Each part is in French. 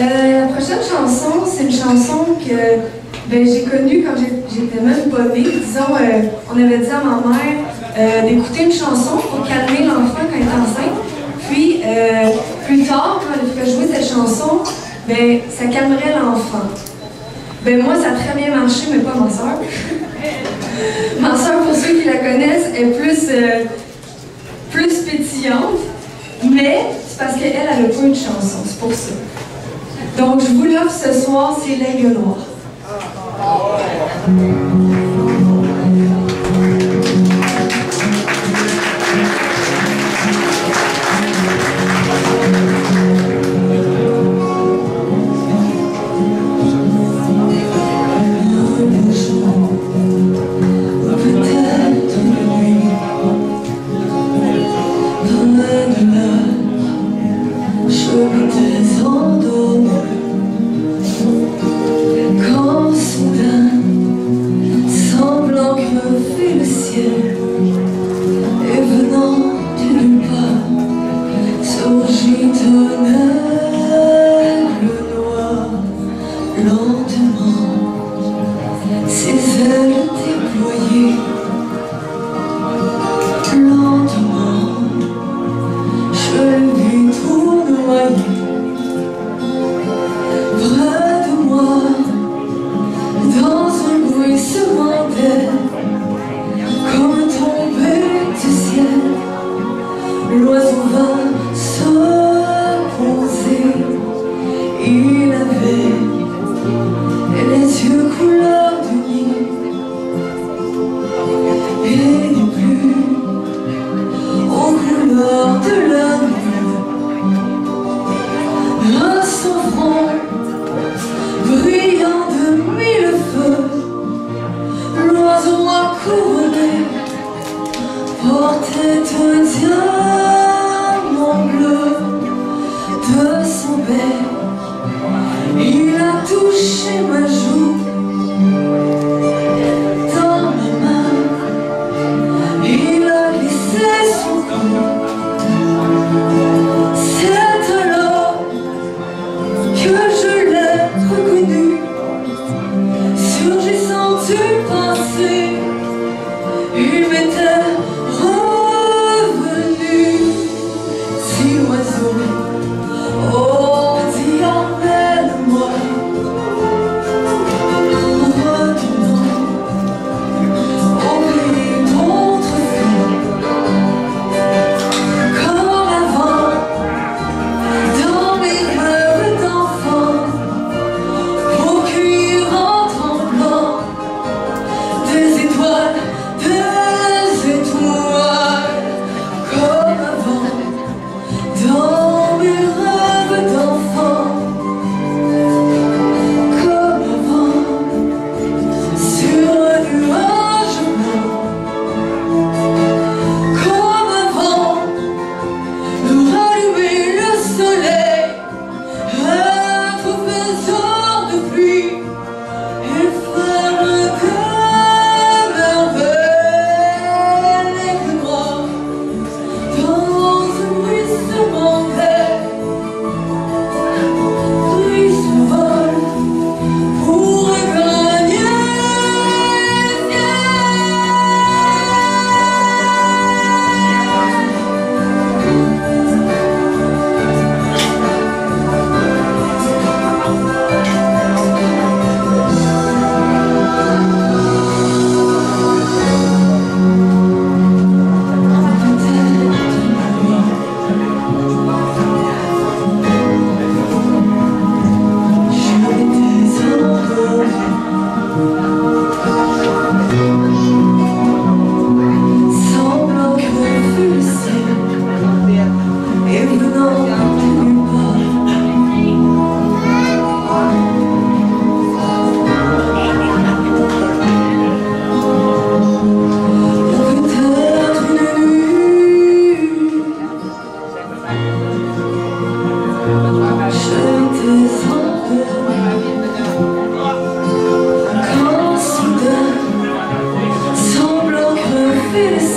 Euh, la prochaine chanson, c'est une chanson que ben, j'ai connue quand j'étais même pas née. Disons, euh, on avait dit à ma mère euh, d'écouter une chanson pour calmer l'enfant quand il est enceinte. Puis, plus tard, quand elle ferait jouer cette chanson, ben, ça calmerait l'enfant. Ben, moi, ça a très bien marché, mais pas ma soeur. ma soeur, pour ceux qui la connaissent, est plus, plus pétillante. Mais c'est parce qu'elle, elle n'a pas une chanson, c'est pour ça. Donc, je vous l'offre ce soir, c'est l'aigle noir. Valentine's Day.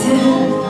Yeah.